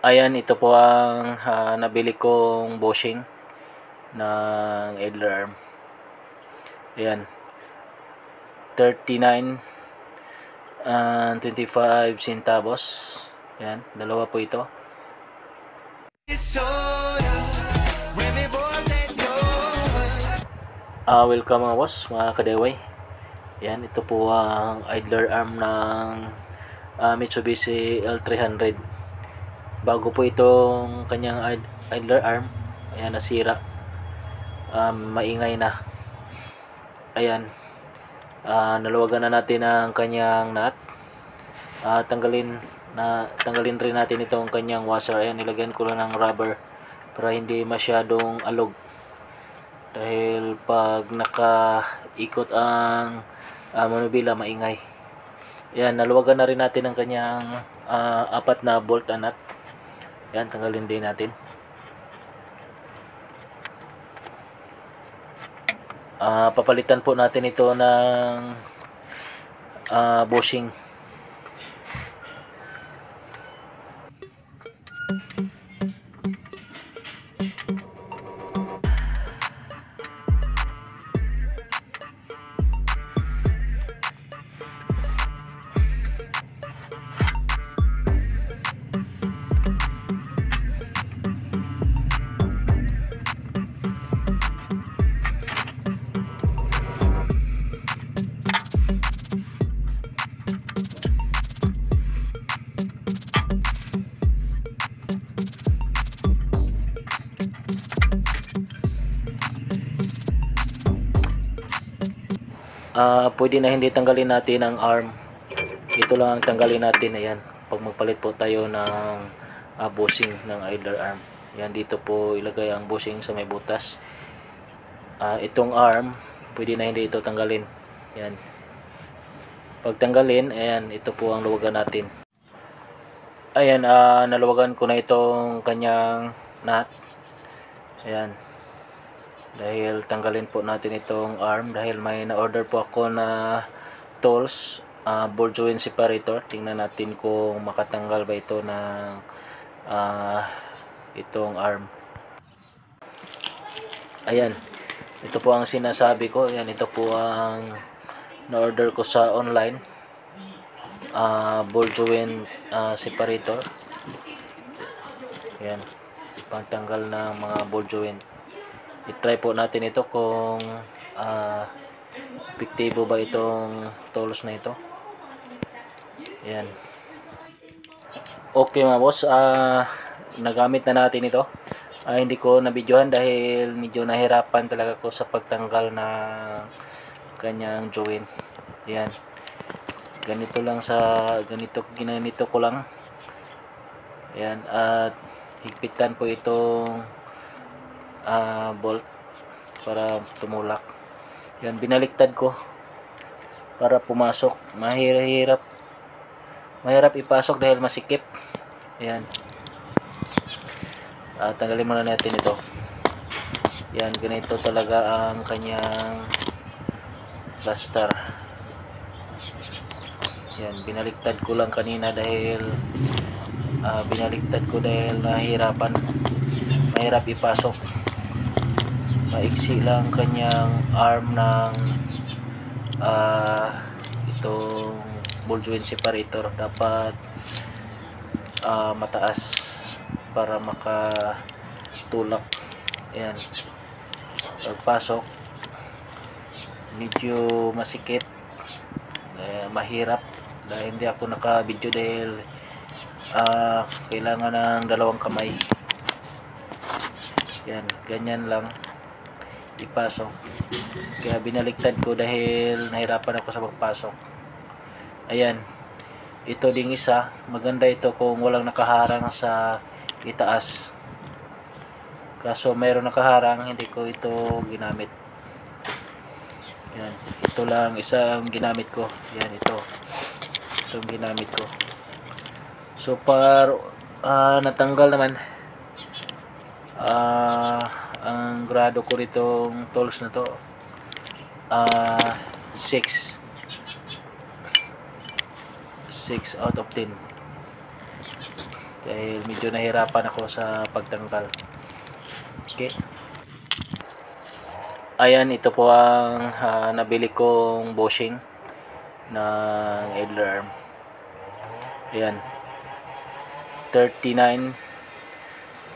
Ayan, ito po ang ah, nabili kong bushing ng Edler Arm. Ayan. 39 and 25 centavos. Ayan, dalawa po ito. Ah, welcome mga boss, mga kadeway. Yan, ito po ang idler arm ng ah, Mitsubishi L300. Bago po itong kanyang id- idler arm, ayan, nasira. Um, maingay na. Ayan, ah, naluwagan na natin ang kanyang nut. Ah, tanggalin na tanggalin rin natin itong kanyang washer. Ayan, nilagyan ko lang ng rubber para hindi masyadong alog dahil pag nakaikot ang uh, manubila maingay yan naluwagan na rin natin ang kanyang ah, apat na bolt and nut yan tanggalin din natin. Ah, papalitan po natin ito ng ah, bushing Ah, pwede na hindi tanggalin natin ang arm. Ito lang ang tanggalin natin. Ayan. Pag magpalit po tayo ng ah, bushing ng idler arm. Yan dito po ilagay ang bushing sa may butas. Ah, itong arm, pwede na hindi ito tanggalin. Yan. Pag tanggalin, ayan, ito po ang luwagan natin. Ayan, ah, naluwagan ko na itong kanyang nut. Ayan dahil tanggalin po natin itong arm dahil may na-order po ako na tools uh, ball joint separator. Tingnan natin kung makatanggal ba ito ng uh, itong arm. Ayan ito po ang sinasabi ko. Ayan ito po ang na-order ko sa online. Uh, ball joint uh, separator. Ayan pantanggal ng mga ball joint i-try po natin ito kung uh, epektibo ba itong tools na ito. Yan okay mga boss uh, nagamit na natin ito. Uh, hindi ko nabidyohan dahil medyo nahirapan talaga ko sa pagtanggal ng kanyang joint. Yan ganito lang sa ganito ginanito ko lang. Yan at higpitan po itong uh, bolt para tumulak. Yan binaliktad ko para pumasok. Mahirap mahirap ipasok dahil masikip. Yan uh, tanggalin muna natin ito. Yan ganito talaga ang kanyang plaster yan binaliktad ko lang kanina dahil uh, binaliktad ko dahil nahihirapan. Mahirap ipasok maiksi lang kanyang arm ng uh, itong ball joint separator. Dapat uh, mataas para makatulak. Ayan. Pagpasok medyo masikip. Eh, mahirap. Dahil hindi ako naka video dahil uh, kailangan ng dalawang kamay. Yan ganyan lang ipasok kaya binaliktad ko dahil nahirapan ako sa pagpasok. Ayan. Ito ding isa. Maganda ito kung walang nakaharang sa itaas. Kaso mayroon nakaharang hindi ko ito ginamit. Yan ito lang isang ginamit ko. Yan ito. Itong ginamit ko. So par uh, natanggal naman. Ah uh, ang grado ko nitong tools na to uh, 6 6 out of 10 dahil medyo nahirapan ako sa pagtanggal okay. Ayan ito po ang ah, nabili kong bushing ng idler arm. Ayan. 39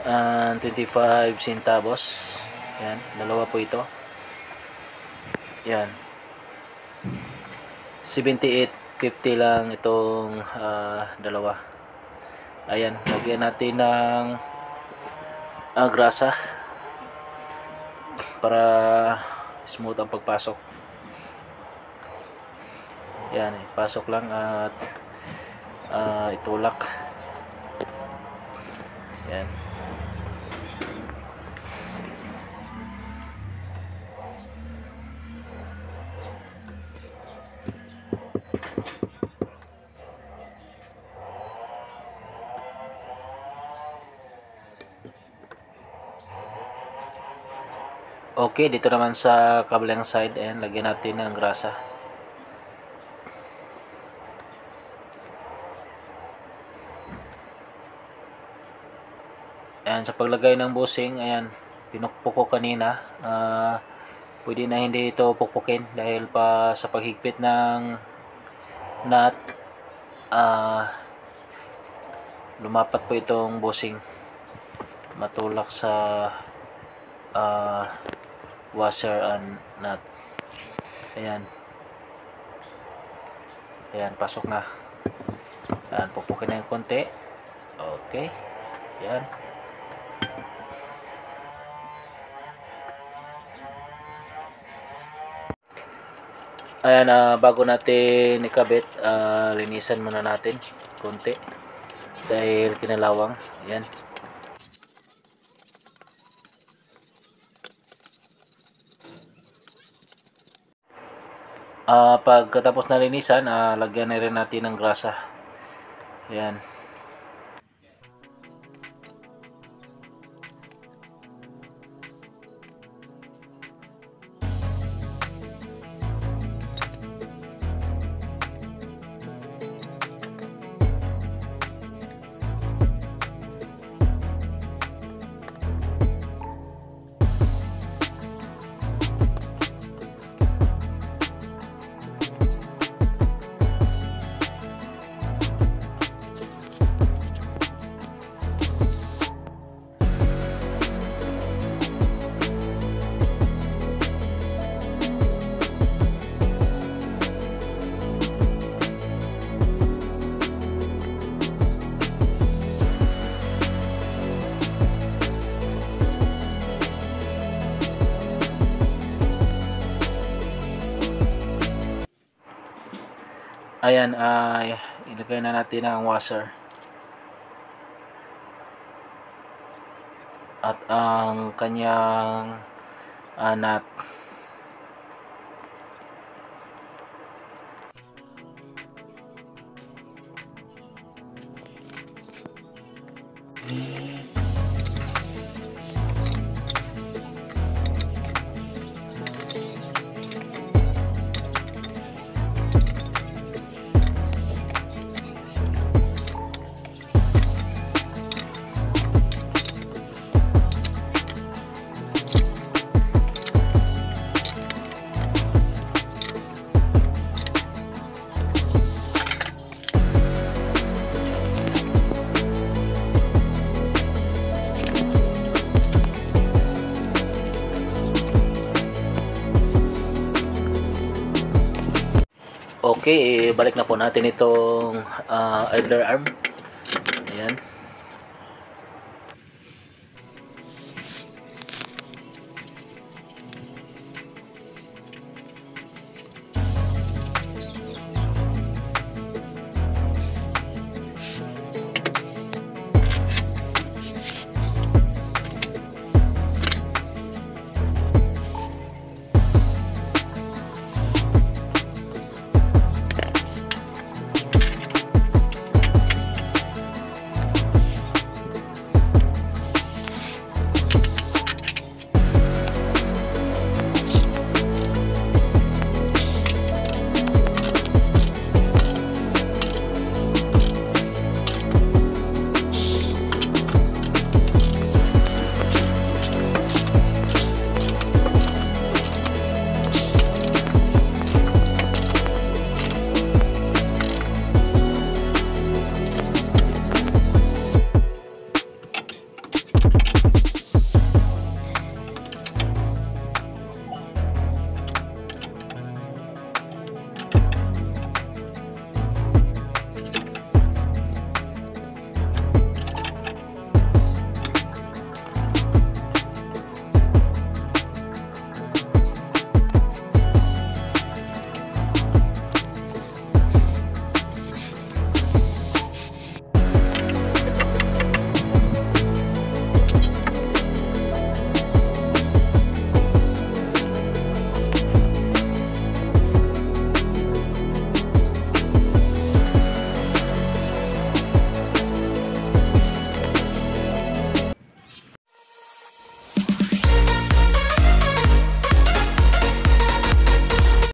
and 25 centavos. Yan dalawa po ito. Yan. 78.50 lang itong ah, dalawa. Ayan lagyan natin ng ah, grasa para smooth ang pagpasok. Yan pasok lang at ah, itulak. Yan Okay, dito naman sa kabilang side, ayan, lagyan natin ng grasa. Ayan, sa paglagay ng busing, ayan, pinukpok ko kanina. Ah, pwede na hindi ito pukpukin dahil pa sa paghigpit ng nut, ah, lumapat po itong busing. Matulak sa ah, washer and nut. Ayan. Ayan, pasok na. Ayan, pupukin na yung konti. Okay. Ayan. Ayan, ah, bago natin ikabit, ah, linisan muna natin konti. Dahil kinalawang. Ayan. Ah, pagkatapos na linisan, ah, lagyan na rin natin ng grasa. Ayan. Ayan, ay ilagay na natin ang washer. At ang kanyang ah, nut. Okay, eh, balik na po natin itong ah, idler arm.